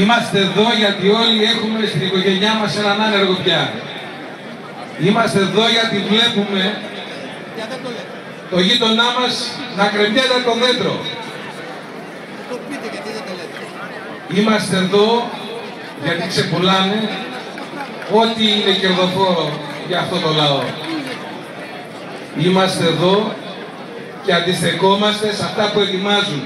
Είμαστε εδώ γιατί όλοι έχουμε στην οικογένειά μας έναν άνεργο πια. Είμαστε εδώ γιατί βλέπουμε το γείτονά μας να κρεμιέται το δέντρο. Είμαστε εδώ γιατί ξεπουλάνε ό,τι είναι κερδοφόρο για αυτό το λαό. Είμαστε εδώ και αντιστεκόμαστε σε αυτά που ετοιμάζουν